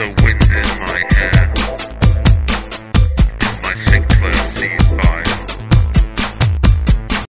the wind is mine.